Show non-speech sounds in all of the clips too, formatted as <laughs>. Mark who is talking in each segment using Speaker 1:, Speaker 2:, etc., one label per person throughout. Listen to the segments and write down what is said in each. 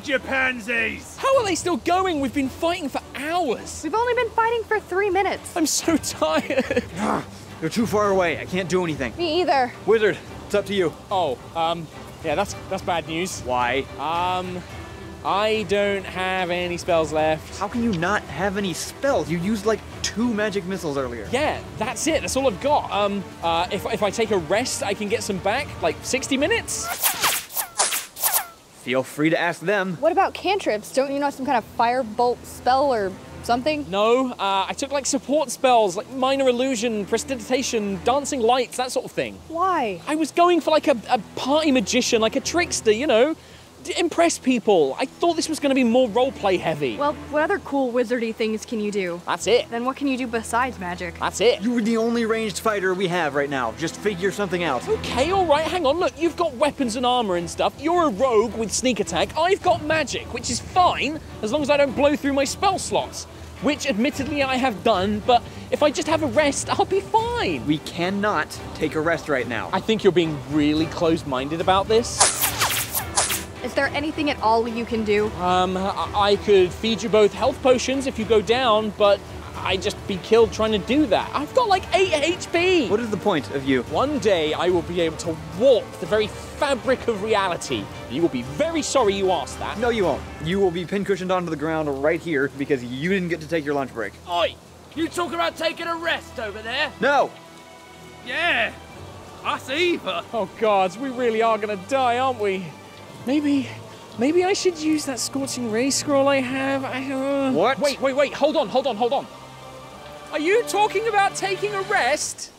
Speaker 1: inside, you pansies!
Speaker 2: How are they still going? We've been fighting for hours.
Speaker 3: We've only been fighting for three minutes.
Speaker 2: I'm so tired.
Speaker 4: They're too far away. I can't do anything.
Speaker 3: Me either.
Speaker 4: Wizard, it's up to you.
Speaker 2: Oh, um, yeah, that's that's bad news.
Speaker 4: Why?
Speaker 2: Um, I don't have any spells left.
Speaker 4: How can you not have any spells? You used like two magic missiles earlier.
Speaker 2: Yeah, that's it. That's all I've got. Um, uh, if if I take a rest, I can get some back. Like 60 minutes.
Speaker 4: Feel free to ask them.
Speaker 3: What about cantrips? Don't you know some kind of firebolt spell or something?
Speaker 2: No, uh, I took like support spells, like minor illusion, prestidigitation, dancing lights, that sort of thing.
Speaker 3: Why?
Speaker 2: I was going for like a, a party magician, like a trickster, you know, to impress people. I thought this was going to be more roleplay heavy.
Speaker 3: Well, what other cool wizardy things can you do?
Speaker 2: that's it.
Speaker 3: Then what can you do besides magic?
Speaker 2: That's it.
Speaker 4: You're the only ranged fighter we have right now. Just figure something out.
Speaker 2: Okay, all right, hang on. Look, you've got weapons and armor and stuff. You're a rogue with sneak attack. I've got magic, which is fine as long as I don't blow through my spell slots, which admittedly I have done, but if I just have a rest, I'll be fine.
Speaker 4: We cannot take a rest right now.
Speaker 2: I think you're being really closed minded about this.
Speaker 3: Is there anything at all you can do?
Speaker 2: Um, I I could feed you both health potions if you go down, but I'd just be killed trying to do that. I've got like 8 HP.
Speaker 4: What is the point of you?
Speaker 2: One day I will be able to warp the very fabric of reality. You will be very sorry you asked that.
Speaker 4: No, you won't. You will be pincushioned onto the ground right here because you didn't get to take your lunch break.
Speaker 1: Oi! You talking about taking a rest over there?
Speaker 4: No!
Speaker 1: Yeah! Us either!
Speaker 2: Oh gods, we really are gonna die, aren't we? Maybe, maybe I should use that scorching ray scroll I have. I, uh...
Speaker 4: What?
Speaker 2: Wait, wait, wait! Hold on, hold on, hold on. Are you talking about taking a rest?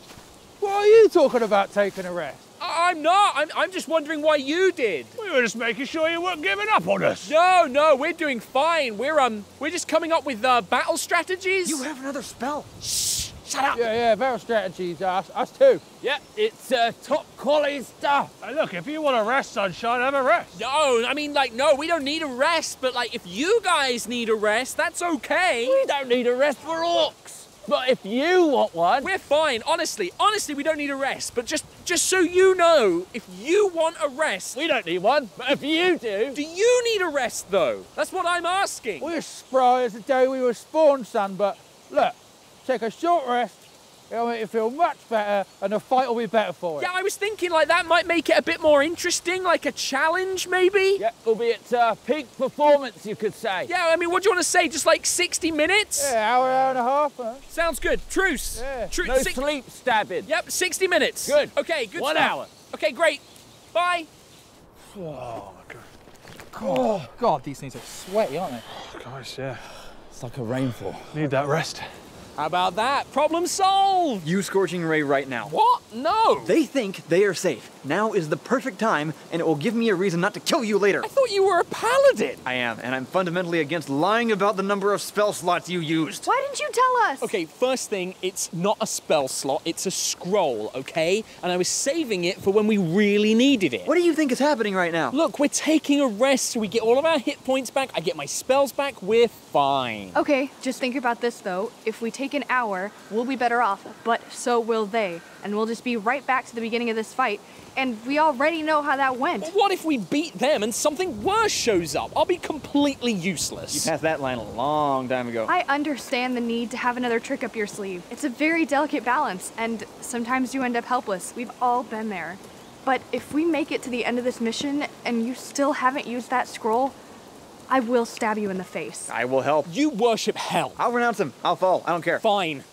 Speaker 5: What are you talking about taking a rest?
Speaker 2: I- I'm not. I'm, I'm just wondering why you did.
Speaker 1: We were just making sure you weren't giving up on us.
Speaker 2: No, no, we're doing fine. We're um, we're just coming up with uh, battle strategies.
Speaker 4: You have another spell.
Speaker 2: Shh, shut up.
Speaker 5: Yeah, yeah, very strategies, us, us too.
Speaker 1: Yeah, it's uh, top quality stuff. Hey, look, if you want a rest, sunshine, have a rest.
Speaker 2: No, I mean like no, we don't need a rest. But like, if you guys need a rest, that's okay.
Speaker 1: We don't need a rest for orcs. But if you want one,
Speaker 2: We're fine. Honestly, honestly, we don't need a rest. But just, just so you know, if you want a rest,
Speaker 1: we don't need one. But if you do,
Speaker 2: do you need a rest though? That's what I'm asking.
Speaker 5: We're spry as the day we were spawned, son, but look, take a short rest, it'll make you feel much better, and the fight will be better for you.
Speaker 2: Yeah, I was thinking like that might make it a bit more interesting, like a challenge maybe.
Speaker 1: yeah, albeit uh, peak performance, you could say.
Speaker 2: Yeah, I mean, what do you want to say? Just like 60 minutes?
Speaker 5: Yeah, hour, hour and a half, huh?
Speaker 2: Sounds good. Truce.
Speaker 5: Yeah.
Speaker 2: Tru-
Speaker 1: No
Speaker 2: six-
Speaker 1: sleep stabbing.
Speaker 2: Yep, 60 minutes.
Speaker 1: Good.
Speaker 2: Okay, good
Speaker 1: One
Speaker 2: stuff.
Speaker 1: hour.
Speaker 2: Okay, great. Bye.
Speaker 5: Oh, God, these things are sweaty, aren't they?
Speaker 1: Gosh, yeah.
Speaker 5: It's like a rainfall.
Speaker 1: Need that rest.
Speaker 2: How about that? Problem solved.
Speaker 4: Use Scorching Ray right now.
Speaker 2: What? No.
Speaker 4: They think they are safe. Now is the perfect time, and it will give me a reason not to kill you later.
Speaker 2: I thought you were a paladin.
Speaker 4: I am, and I'm fundamentally against lying about the number of spell slots you used.
Speaker 3: Why didn't you tell us?
Speaker 2: Okay, first thing, it's not a spell slot, it's a scroll, okay? And I was saving it for when we really needed it.
Speaker 4: What do you think is happening right now?
Speaker 2: Look, we're taking a rest so we get all of our hit points back, I get my spells back, we're fine.
Speaker 3: Okay, just think about this though. If we take an hour, we'll be better off, but so will they. And we'll just be right back to the beginning of this fight, and we already know how that went.
Speaker 2: But what if we beat them and something worse shows up? I'll be completely useless.
Speaker 4: You passed that line a long time ago.
Speaker 3: I understand the need to have another trick up your sleeve. It's a very delicate balance, and sometimes you end up helpless. We've all been there. But if we make it to the end of this mission and you still haven't used that scroll, I will stab you in the face.
Speaker 4: I will help.
Speaker 2: You worship Helm.
Speaker 4: I'll renounce him. I'll fall. I don't care.
Speaker 2: Fine.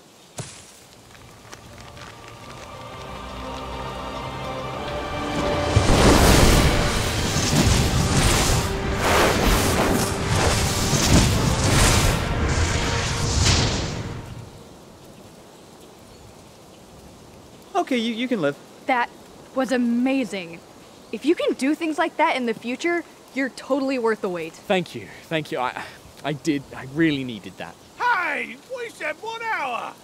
Speaker 4: Okay, you, you can live.
Speaker 3: That was amazing. If you can do things like that in the future, you're totally worth the wait.
Speaker 2: Thank you. Thank you. I I did I really needed that.
Speaker 1: Hey, we said one hour.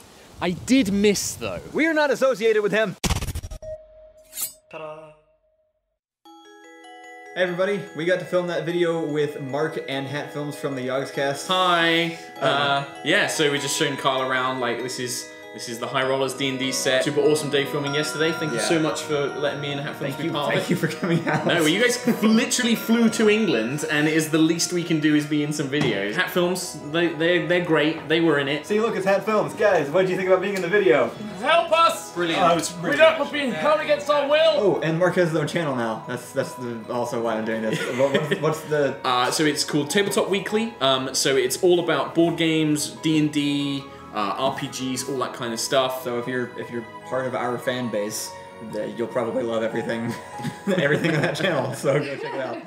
Speaker 2: I did miss though.
Speaker 4: We are not associated with him. Hey everybody, we got to film that video with Mark and Hat Films from the Yogscast.
Speaker 6: Hi. Uh, yeah, so we're just showing Carl around. Like, this is
Speaker 2: This is the High Rollers D&D set. Super awesome day filming yesterday. Thank you so much for letting me and Hat Films
Speaker 4: Thank
Speaker 2: be
Speaker 4: you,
Speaker 2: part
Speaker 4: thank
Speaker 2: of it.
Speaker 4: you for coming out.
Speaker 2: No, well, you guys <laughs> literally flew to England, and it is the least we can do is be in some videos. Hat Films, they, they, they're great. They were in it.
Speaker 4: See, look, it's Hat Films. Guys, what do you think about being in the video?
Speaker 1: Help us!
Speaker 2: Brilliant.
Speaker 4: Oh, it's
Speaker 1: We don't be held against our will!
Speaker 4: Oh, and Mark has his own channel now. That's that's the, also why I'm doing this. <laughs> What- what's, what's the?
Speaker 2: Uh, so it's called Tabletop Weekly. Um, so it's all about board games, D and D, uh, RPGs, all that kind of stuff.
Speaker 4: So if you're if you're part of our fan base, you'll probably love everything, <laughs> everything on that channel. So go check it out.